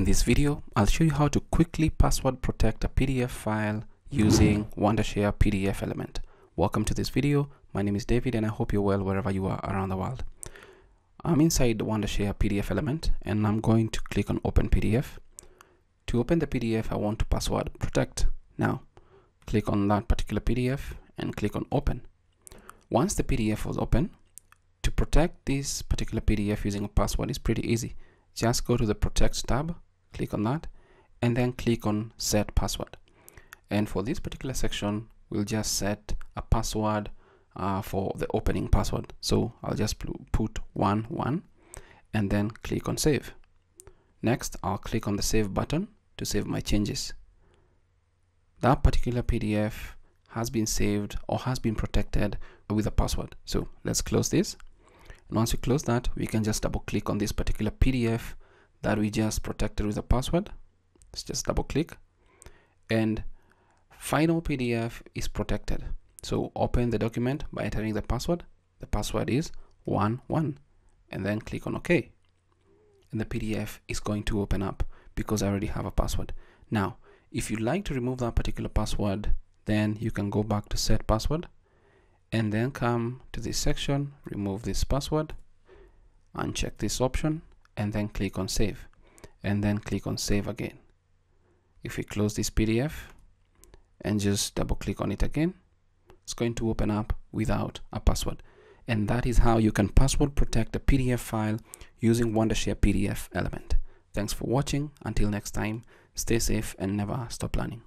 In this video, I'll show you how to quickly password protect a PDF file using Wondershare PDFelement. Welcome to this video. My name is David and I hope you're well wherever you are around the world. I'm inside the Wondershare PDFelement and I'm going to click on open PDF. To open the PDF, I want to password protect. Now, click on that particular PDF and click on open. Once the PDF was open, to protect this particular PDF using a password is pretty easy just go to the protect tab click on that and then click on set password. And for this particular section we'll just set a password uh, for the opening password. So I'll just put one one and then click on save. Next I'll click on the save button to save my changes. That particular PDF has been saved or has been protected with a password. So let's close this. And once we close that we can just double click on this particular PDF that we just protected with a password. Let's just double click. And final PDF is protected. So open the document by entering the password. The password is 1 1 and then click on OK. And the PDF is going to open up because I already have a password. Now if you'd like to remove that particular password then you can go back to set password and then come to this section remove this password uncheck this option and then click on save and then click on save again. If we close this PDF and just double click on it again it's going to open up without a password. And that is how you can password protect a PDF file using Wondershare PDFelement. Thanks for watching. Until next time stay safe and never stop learning